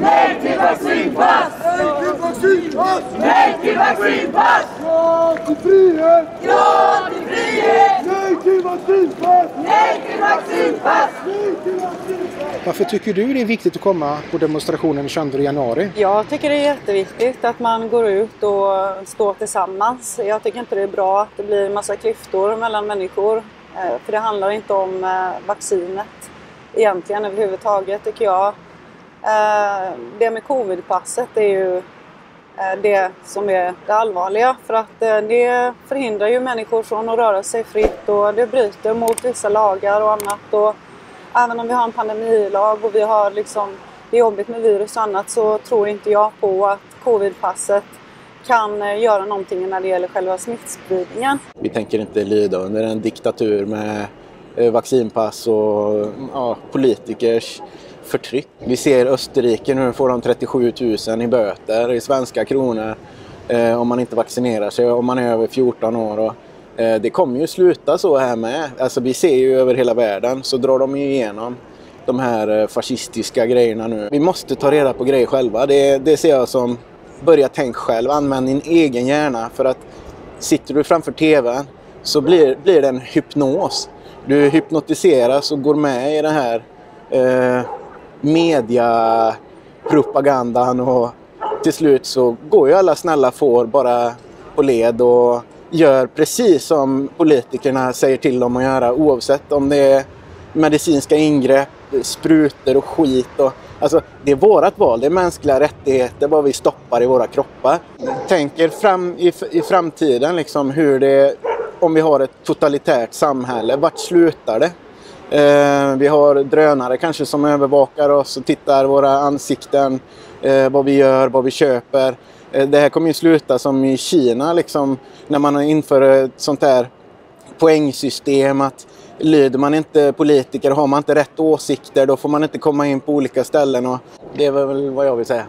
Nej till vaccinpass! Nej till vaccinpass! Nej till vaccinpass! Ja till frihet! Ja till frihet! Nej till vaccinpass! Nej till vaccinpass! Varför tycker du det är viktigt att komma på demonstrationen den 22 januari? Jag tycker det är jätteviktigt att man går ut och står tillsammans. Jag tycker inte det är bra att det blir en massa klyftor mellan människor. Eh, för det handlar inte om eh, vaccinet egentligen överhuvudtaget tycker jag. Eh, det med covidpasset är ju eh, det som är det allvarliga för att eh, det förhindrar ju människor från att röra sig fritt och det bryter mot vissa lagar och annat. Och även om vi har en pandemilag och vi har liksom det är jobbigt med virus och annat så tror inte jag på att covidpasset kan göra någonting när det gäller själva smittspridningen. Vi tänker inte lyda under en diktatur med vaccinpass och ja, politikers förtryck. Vi ser Österrike nu får de 37 000 i böter i svenska kronor eh, om man inte vaccinerar sig om man är över 14 år. Och, eh, det kommer ju sluta så här med. Alltså, vi ser ju över hela världen så drar de ju igenom de här eh, fascistiska grejerna nu. Vi måste ta reda på grejer själva. Det, det ser jag som börja tänk själv, använd din egen hjärna för att sitter du framför TVn så blir, blir det en hypnos. Du hypnotiseras och går med i det här eh, mediapropagandan och till slut så går ju alla snälla får bara på led och gör precis som politikerna säger till dem att göra oavsett om det är medicinska ingrepp, sprutor och skit. Och, alltså, det är vårat val, det är mänskliga rättigheter, vad vi stoppar i våra kroppar. Tänker fram i, i framtiden liksom hur det, om vi har ett totalitärt samhälle, vart slutar det? Eh, vi har drönare kanske som övervakar oss och tittar våra ansikten, eh, vad vi gör, vad vi köper. Eh, det här kommer ju sluta som i Kina liksom, när man inför ett sånt här poängsystem att lyder man inte politiker, har man inte rätt åsikter, då får man inte komma in på olika ställen och det är väl vad jag vill säga.